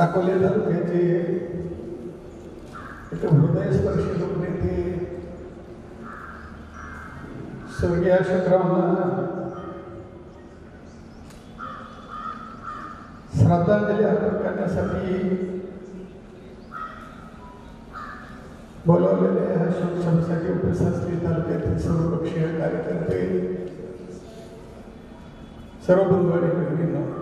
अकोले तालुक्याचे एक हृदयस्पर्शी लोकनेते स्वर्गीय अशोकरावांना श्रद्धांजली अर्पण करण्यासाठी बोलावलेले ह्या शोकसभेसाठी उपस्थित असलेले तालुक्यातील सर्वपक्षीय कार्यकर्ते सर्व बंधू आणि भगिनींनो.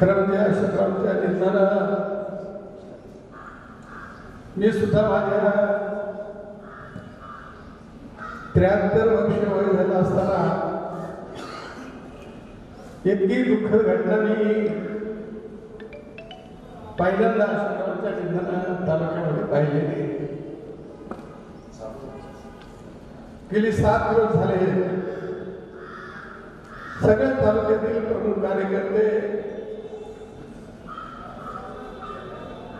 खरं म्हणजे अशोकरावच्या मी सुद्धा माझ्या त्र्याहत्तर वर्ष वय झालं असताना इतकी दुःखद घटना मी. पहिल्यांदा अशोकरावच्या निधना तालुक्यामध्ये पाहिलेली गेली सात दिवस झाले. सगळ्या तालुक्यातील प्रमुख कार्यकर्ते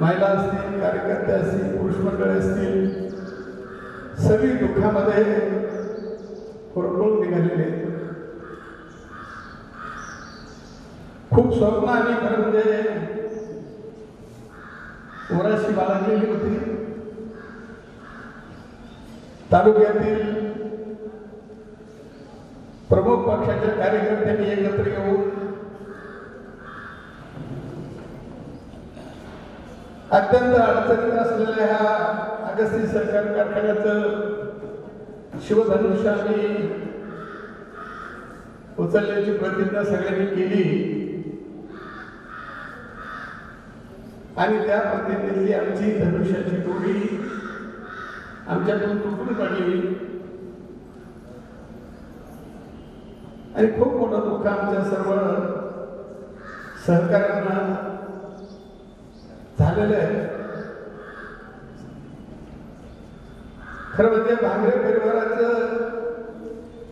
महिला असतील कार्यकर्ते असतील पुरुष मंडळी असतील सगळी दुःखामध्ये होरपळून निघालेले खूप स्वप्न आणि खरं म्हणजे वराशी बाळगलेली होती. तालुक्यातील प्रमुख पक्षाच्या कार्यकर्त्यांनी एकत्र येऊन अत्यंत अडचणीत असलेल्या ह्या अगस्ती सरकार कारखान्याचं शिवधनुष्य आम्ही उचलण्याची प्रतिज्ञा सगळ्यांनी केली. आणि त्या प्रतिज्ञेतली आमची धनुष्याची डोरी आमच्यातून तुटून पडली आणि खूप मोठं दुःख आमच्या सर्व सहकाऱ्यांना झालेलं आहे. खरं म्हणजे भांगरे परिवाराचं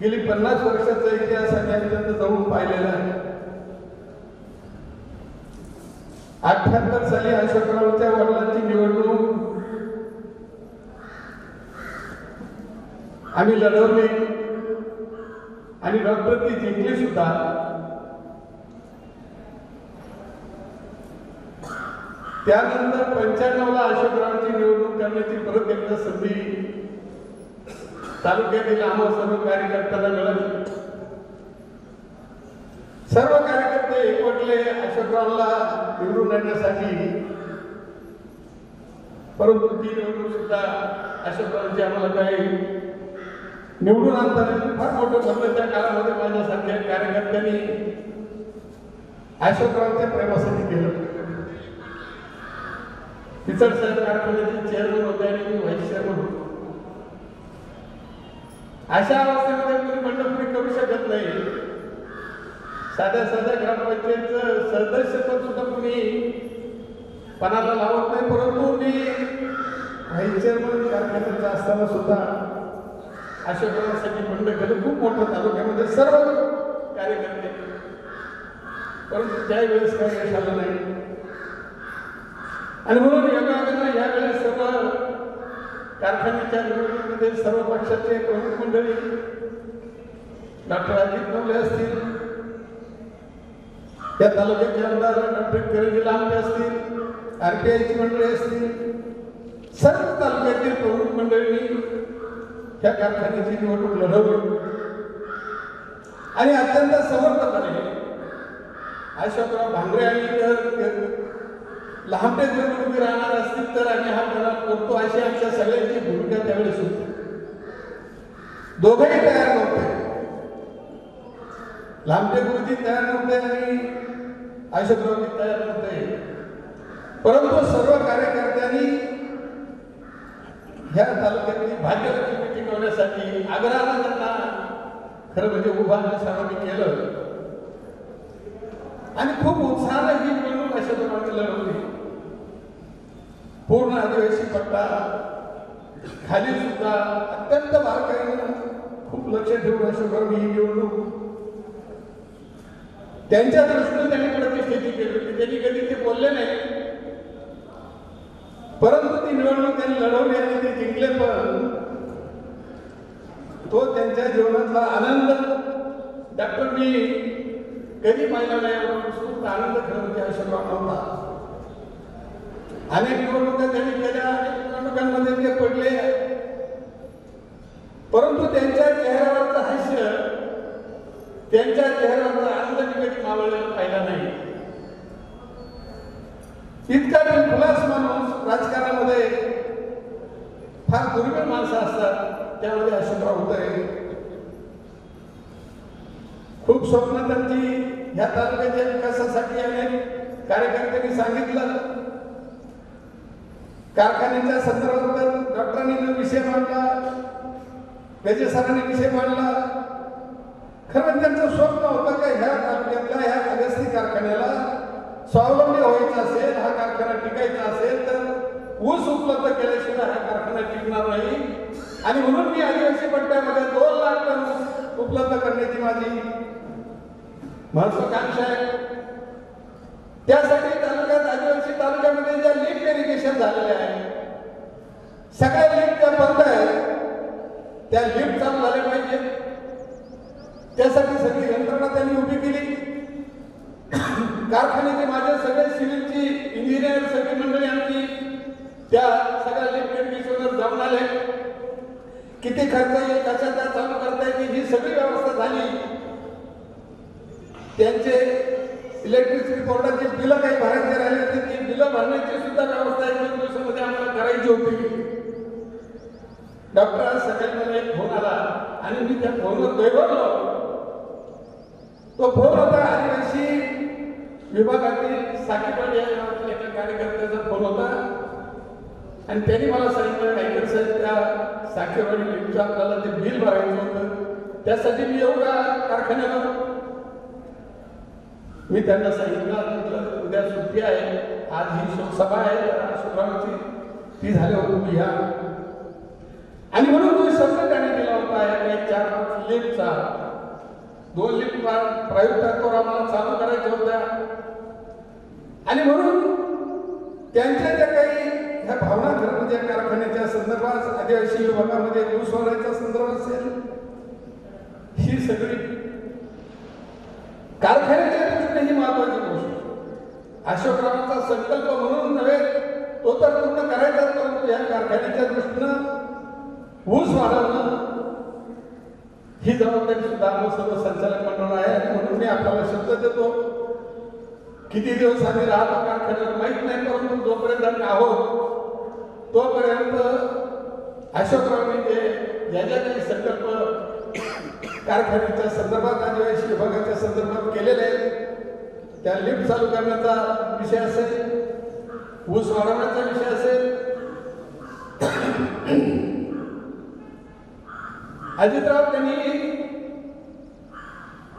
गेली पन्नास वर्षाचा इतिहास आम्ही अत्यंत जवळून पाहिलेला आहे. अठ्याहत्तर साली अशोकरावच्या वडिलांची निवडणूक. आम्ही लढवली. आणि डॉक्टर ती जिंकली सुद्धा. त्यानंतर पंच्याण्णवला अशोकरावची निवडणूक करण्याची परत एकदा संधी तालुक्यातील आम्हा सर्व कार्यकर्त्यांना मिळाली. सर्व कार्यकर्ते एकवटले अशोकरावला निवडून आणण्यासाठी. परंतु ती निवडणूक सुद्धा अशोकरावची आम्हाला काही निवडून आणताना फार मोठं भरलं त्या काळामध्ये माझ्यासारख्या कार्यकर्त्यांनी अशोकरावच्या प्रेमासाठी केलं. इतर साहेब चेअरमन होते आणि मी व्हाईस चेअरमन होतो. अशा अवस्थेमध्ये कोणी बंडखोरी करू शकत नाही. साध्या साध्या ग्रामपंचायतचं सदस्यत्व सुद्धा कोणी पणाला लावत नाही परंतु मी व्हाईस चेअरमन कारखान्याचा असताना सुद्धा अशोकरावांसाठी बंड केलं खूप मोठं तालुक्यामध्ये सर्व कार्यकर्ते. परंतु त्यावेळेस काही यश आलं नाही. आणि म्हणून योगायोगानं यावेळेस सर्व कारखान्याच्या निवडणुकीमध्ये सर्व पक्षाचे प्रमुख मंडळी डॉक्टर अजित नवले असतील या तालुक्याचे आमदार डॉक्टर किरणजी लांबे असतील आरपीआयची मंडळी असतील सर्व तालुक्यातील प्रमुख मंडळींनी त्या कारखान्याची निवडणूक लढवली आणि अत्यंत समर्थपणे अशोकराव भांगरे आणि लहानपे जर उभी राहणार असतील तर आम्ही हा प्रकार करतो अशी आमच्या सगळ्यांची भूमिका त्यावेळेस होती. दोघंही तयार नव्हते. लांबटे गुरुजी तयार नव्हते आणि अशोकरावजी तयार नव्हते. परंतु सर्व कार्यकर्त्यांनी ह्या तालुक्यातली भाग्यलक्ष्मी टिकवण्यासाठी आग्रहानं त्यांना खरं म्हणजे उभारण्यासाठी आम्ही केलं. आणि खूप उत्साहानं ही निवडणूक अशा प्रकारे लढवली. पूर्ण आदिवासी पट्टा खाली सुद्धा अत्यंत बारकाईनं खूप लक्ष ठेवून अशोकराव ही निवडणूक त्यांच्या दृष्टीने त्यांनी प्रतिष्ठेची केली होती. त्यांनी कधी ते बोलले नाही. परंतु ती निवडणूक त्यांनी लढवली आणि ते जिंकले पण. तो त्यांच्या जीवनातला आनंद. डॉक्टर मी कधी पाहिला नाही आनंद घेऊन ते अशोकराव नव्हता. अनेक निवडणुका त्यांनी केल्या अनेक निवडणुकांमध्ये ते पडले. परंतु त्यांच्या चेहऱ्यावरचं हास्य त्यांच्या चेहऱ्यावरचा आनंद मी मावळलेला पाहिला नाही. इतका खुलास माणूस राजकारणामध्ये फार दुर्मिळ माणसं असतात त्यामध्ये अशोकराव होते खूप स्वप्न त्यांची ह्या तालुक्याच्या विकासासाठी अनेक कार्यकर्त्यांनी सांगितलं. कारखान्याच्या संदर्भात डॉक्टरांनी विषय मांडला त्याचे सरांनी विषय मांडला खरं त्यांचं स्वप्न होतं का ह्या तालुक्यातल्या ह्या अगस्ती कारखान्याला स्वावलंबी व्हायचं असेल हा कारखाना टिकायचा असेल तर ऊस उपलब्ध केल्याशिवाय हा कारखाना टिकणार नाही. आणि म्हणून मी आदिवासी पट्ट्यामध्ये दोन लाख टन उपलब्ध करण्याची माझी महत्वाकांक्षा आहे. त्यासाठी तालुक्यात आदिवासी तालुक्यामध्ये ज्या लिफ्ट इरिगेशन झालेल्या आहे सगळ्या लिफ्ट ज्या बंद आहेत त्या लिफ्ट चालू झाल्या पाहिजे. त्यासाठी सगळी यंत्रणा त्यांनी उभी केली. कारखान्याचे माझे सगळे सिव्हिलची इंजिनियर सगळी मंडळी आमची त्या सगळ्या लिफ्ट इरिगेशनवर जाऊन आले. किती खर्च येईल कशा त्या चालू करता येईल ही सगळी व्यवस्था झाली. त्यांचे इलेक्ट्रिसिटी बोर्डाची बिलं काही भरायचे राहिले होते ती बिलं भरण्याची सुद्धा व्यवस्था एक दोन दिवसामध्ये आम्हाला करायची होती. डॉक्टर सकाळी मला एक फोन आला आणि मी त्या फोनवर बेबरलो तो फोन होता आदिवासी विभागातील साकीपाडी या नावातील एका कार्यकर्त्याचा फोन होता. आणि त्यांनी मला सांगितलं काहीकर साहेब त्या साखरवाडी आपल्याला ते बिल भरायचं होतं. त्यासाठी मी येऊ का कारखान्यावर मी त्यांना सांगितलं म्हटलं उद्या सुट्टी आहे आज ही शोकसभा आहे शुक्रवारची. ती झाल्यावर तुम्ही या. आणि म्हणून तुम्ही शब्द त्याने दिला होता या एक चार पाच लेपचा. दोन लेप प्रायव्हेट ट्रॅक्टर आम्हाला चालू करायच्या होत्या. आणि म्हणून त्यांच्या ज्या काही ह्या भावना खरं म्हणजे कारखान्याच्या संदर्भात आदिवासी विभागामध्ये ऊस वाढायचा संदर्भ असेल ही सगळी कारखान्याच्या अशोकरावांचा संकल्प म्हणून नव्हे तो तर पूर्ण करायचाच परंतु या कारखान्याच्या दृष्टीनं ऊस वाढवणं ही जबाबदारी सुद्धा आम्ही सर्व संचालक मंडळ आहे आणि म्हणून मी आपल्याला शब्द देतो. किती दिवस आम्ही राहतो कारखान्यावर माहीत नाही परंतु जोपर्यंत आम्ही आहोत तोपर्यंत अशोकरावांनी जे ज्या ज्या काही संकल्प कारखान्याच्या संदर्भात आदिवासी विभागाच्या संदर्भात केलेले आहेत. त्या लिफ्ट चालू करण्याचा विषय असेल ऊस वाढवण्याचा विषय असेल. अजितराव त्यांनी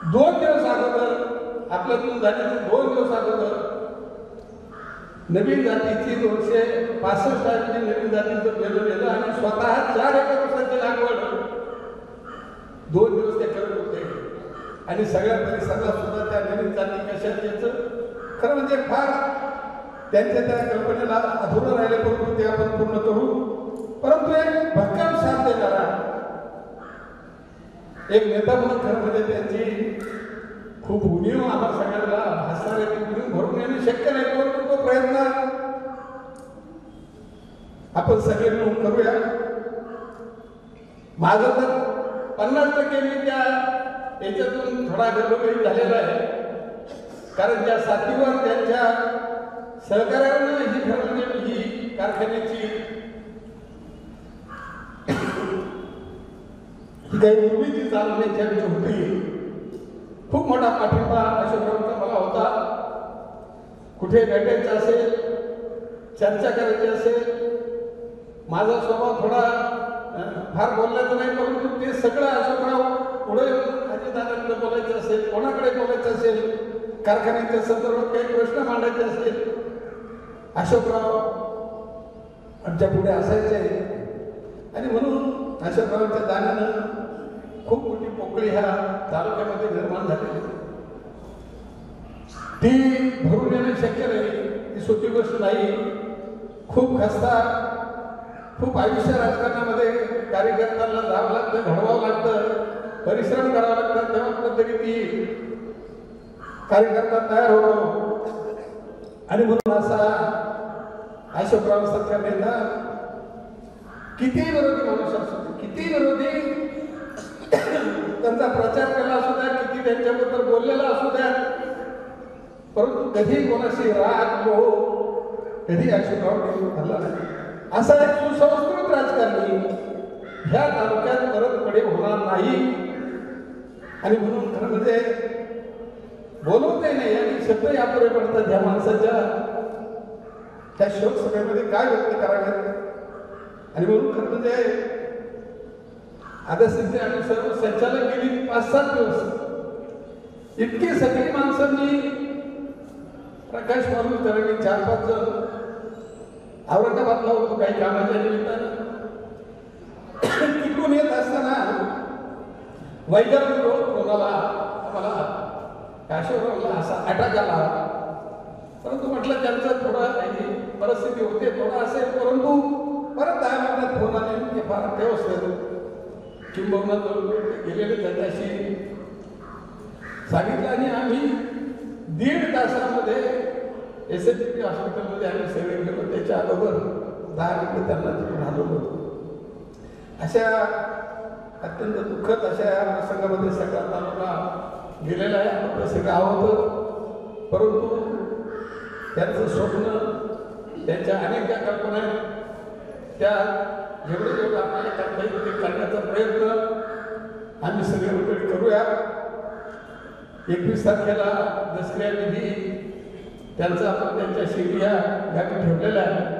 दोन दिवस अगोदर आपल्यातून जाण्याचे दोन दिवस अगोदर नवीन जातीची दोनशे पासष्ट नवीन जातीचं पेरलं गेलं आणि स्वतः चार एकर वर्षाची लागवड दोन दिवस ते करत होते आणि सगळ्या परिसराला सुद्धा त्या नवीन जाती कशा त्याचं? खरं म्हणजे फार त्यांच्या त्या कल्पनेला अधुरं राहिले परंतु ते आपण पूर्ण करू परंतु एक भक्कम साथ देणारा एक नेता म्हणून खरं म्हणजे त्यांची खूप उणीव आम्हाला सगळ्यांना भासणार उणीव भरून येणे शक्य नाही परंतु तो प्रयत्न आपण सगळे मिळून करूया. माझं तर पन्नास टक्के मी त्या याच्यातून थोडा गर्भगती झालेला आहे. कारण त्या साथीवर त्यांच्या सहकार्यानं ही ठरवण्यात म्हणजे ही कारखान्याची काही पूर्वीची चालवण्याची आमची होती. खूप मोठा पाठिंबा अशोकरावांचा मला होता. कुठे भेटायचं असेल चर्चा करायची असेल माझा स्वभाव थोडा फार बोलण्याचा नाही परंतु ते सगळं अशोकराव पुढे येऊन बोलायचं असेल कोणाकडे बोलायचं असेल कारखान्याच्या संदर्भात काही प्रश्न मांडायचे असतील? अशोकराव आमच्या पुढे असायचे. आणि म्हणून अशोकरावांच्या दानानं खूप मोठी पोकळी ह्या तालुक्यामध्ये निर्माण झालेली ती भरून येणं शक्य नाही ती सोपी गोष्ट नाही. खूप खस्ता खूप आयुष्य राजकारणामध्ये कार्यकर्त्यांना जावं लागतं घडवावं लागतं. परिश्रम करावं लागतात तेव्हा कुठंतरी ती कार्यकर्ता तयार होतो. आणि म्हणून असा अशोकराव सरकार नेता किती विरोधी माणूस असू दे, किती विरोधी त्यांचा प्रचार केला असू द्या किती त्यांच्याबद्दल बोललेला असू द्या. परंतु कधी कोणाशी राग लोभ कधी अशोकराव निवडून झाला नाही. असा एक सुसंस्कृत राजकारणी ह्या तालुक्यात परत होणार नाही. आणि म्हणून खरं म्हणजे बोलवते नाही आणि शब्द यापुढे पडतात ह्या माणसाच्या. त्या शोक सभेमध्ये काय व्यक्त करावे? आणि म्हणून खरं म्हणजे आता सिद्धे आणि सर्व संचालक गेली पाच सात दिवस. इतकी सगळी माणसांनी प्रकाश मारून तरणी चार पाच जण. औरंगाबादला होतो काही कामाच्या निमित्तानं. तिकडून येत असताना वैद्यकीय कोणाला आम्हाला काशीवरला असा अटॅक आला. परंतु म्हटलं त्यांचं थोडं नाही परिस्थिती होते थोडं असेल परंतु परत दहा मिनिटात फोन आले ते फार व्यवस्थित किंबहुना तो गेलेले त्याच्याशी सांगितलं आणि आम्ही दीड तासामध्ये एस एच पी हॉस्पिटलमध्ये आम्ही सगळे गेलो त्याच्या अगोदर दहा मिनिटं त्यांना तिकडून हलवलं होतो. अशा अत्यंत दुःखद अशा या प्रसंगामध्ये सगळा तालुका गेलेला आहे. आपलं सगळं होतं. परंतु त्यांचं स्वप्न त्यांच्या अनेक ज्या कल्पना आहेत त्या जेवढं जेवढं आपल्याला करता येईल ते करण्याचा प्रयत्न आम्ही सगळे मंडळी करूया. एकवीस तारखेला दसऱ्या निधी त्यांचा आपण त्यांच्या शिबिया या ठेवलेल्या आहे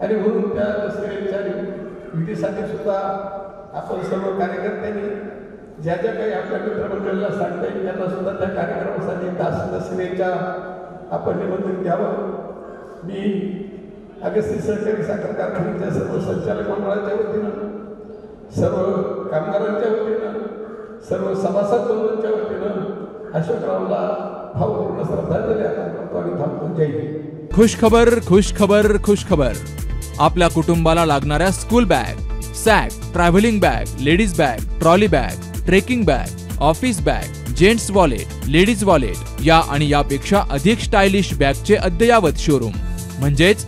आणि म्हणून त्या दसऱ्याच्या विधीसाठी सुद्धा आपण सर्व कार्यकर्त्यांनी ज्या ज्या काही आपल्या मित्रमंडळीला सांगता येईल त्यांना सुद्धा त्या कार्यक्रमासाठी दास दसऱ्याच्या आपण निमंत्रण द्यावं. मी अगस्ती सहकारी साखर कारखान्याच्या सर्व संचालक मंडळाच्या वतीनं सर्व कामगारांच्या वतीनं सर्व सभासद बंधूंच्या वतीनं अशोकरावला भावपूर्ण श्रद्धांजली अर्पण करतो आणि थांबतो. जय खुश खबर खुश खबर खुश खबर आपल्या कुटुंबाला लागणाऱ्या school bag sack travelling bag ladies bag trolley bag trekking bag office bag gents wallet ladies wallet या आणि यापेक्षा अधिक स्टायलिश बॅगचे अद्ययावत शोरूम म्हणजेच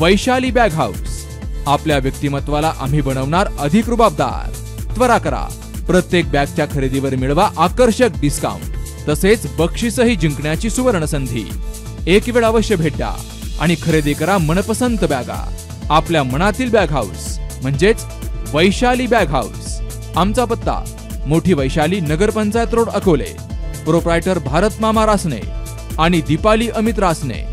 वैशाली बॅग हाऊस आपल्या व्यक्तिमत्वाला आम्ही बनवणार अधिक रुबाबदार. त्वरा करा. प्रत्येक बॅगच्या खरेदीवर मिळवा आकर्षक डिस्काउंट तसेच बक्षीसही जिंकण्याची सुवर्ण संधी एक वेळ अवश्य भेट द्या आणि खरेदी करा मनपसंत बॅगा आपल्या मनातील बॅग हाऊस म्हणजेच वैशाली बॅग हाऊस. आमचा पत्ता मोठी वैशाली नगरपंचायत रोड अकोले. प्रोप्रायटर भारत मामा रासने आणि दीपाली अमित रासने.